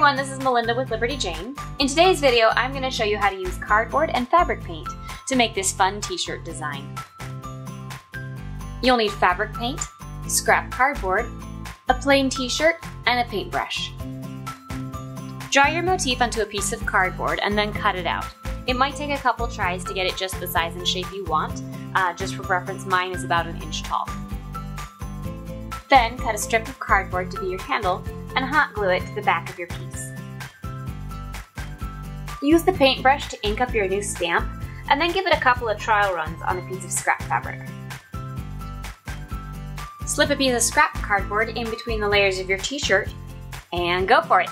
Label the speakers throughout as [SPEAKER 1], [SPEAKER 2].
[SPEAKER 1] everyone, this is Melinda with Liberty Jane. In today's video, I'm going to show you how to use cardboard and fabric paint to make this fun t-shirt design. You'll need fabric paint, scrap cardboard, a plain t-shirt, and a paintbrush. Draw your motif onto a piece of cardboard and then cut it out. It might take a couple tries to get it just the size and shape you want. Uh, just for reference, mine is about an inch tall. Then cut a strip of cardboard to be your handle and hot glue it to the back of your piece. Use the paintbrush to ink up your new stamp and then give it a couple of trial runs on a piece of scrap fabric. Slip a piece of scrap cardboard in between the layers of your t-shirt and go for it!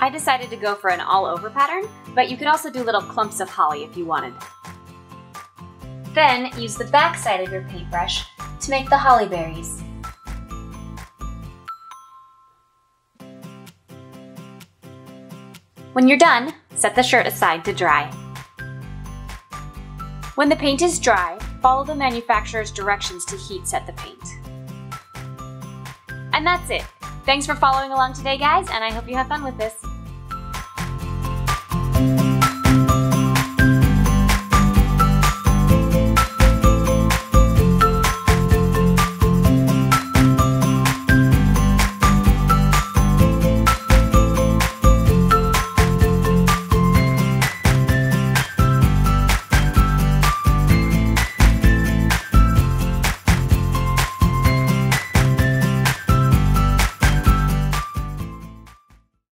[SPEAKER 1] I decided to go for an all-over pattern, but you could also do little clumps of holly if you wanted. Then use the back side of your paintbrush to make the holly berries. When you're done, set the shirt aside to dry. When the paint is dry, follow the manufacturer's directions to heat set the paint. And that's it. Thanks for following along today, guys, and I hope you have fun with this.